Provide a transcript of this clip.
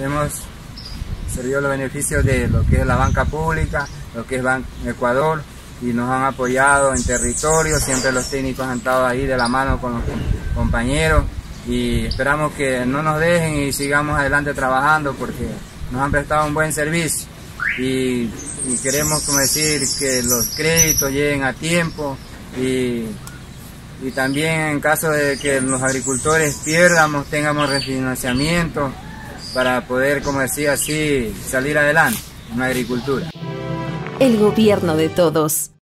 hemos servido los beneficios de lo que es la banca pública, lo que es Banco Ecuador, y nos han apoyado en territorio, siempre los técnicos han estado ahí de la mano con los compañeros y esperamos que no nos dejen y sigamos adelante trabajando porque nos han prestado un buen servicio. Y, queremos como decir que los créditos lleguen a tiempo y, y también en caso de que los agricultores pierdamos, tengamos refinanciamiento para poder, como decía así, salir adelante en la agricultura. El gobierno de todos.